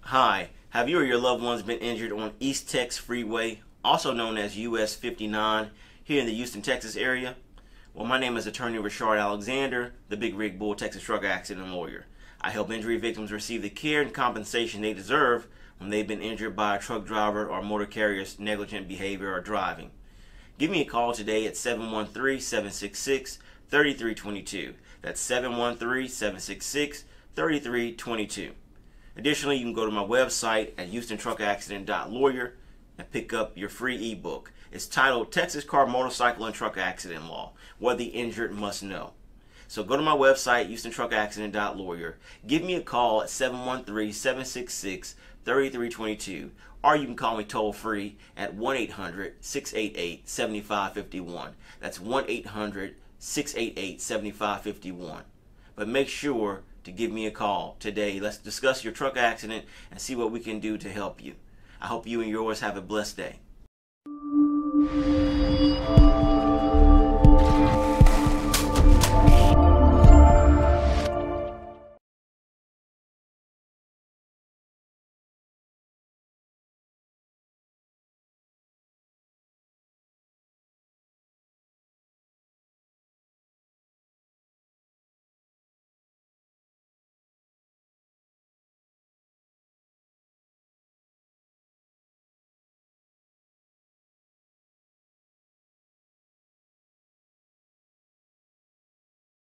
Hi, have you or your loved ones been injured on Eastex Freeway, also known as US 59, here in the Houston, Texas area? Well, my name is attorney Reshard Alexander, the Big Rig Bull Texas truck accident lawyer. I help injury victims receive the care and compensation they deserve when they've been injured by a truck driver or motor carrier's negligent behavior or driving. Give me a call today at 713 766 3322. That's 713 766 3322. Additionally, you can go to my website at HoustonTruckAccident.lawyer and pick up your free ebook. It's titled Texas Car, Motorcycle, and Truck Accident Law What the Injured Must Know. So go to my website, HoustonTruckAccident.lawyer. Give me a call at 713 766 3322, or you can call me toll free at 1 800 688 7551. That's 1 800 688 7551. But make sure to give me a call today. Let's discuss your truck accident and see what we can do to help you. I hope you and yours have a blessed day.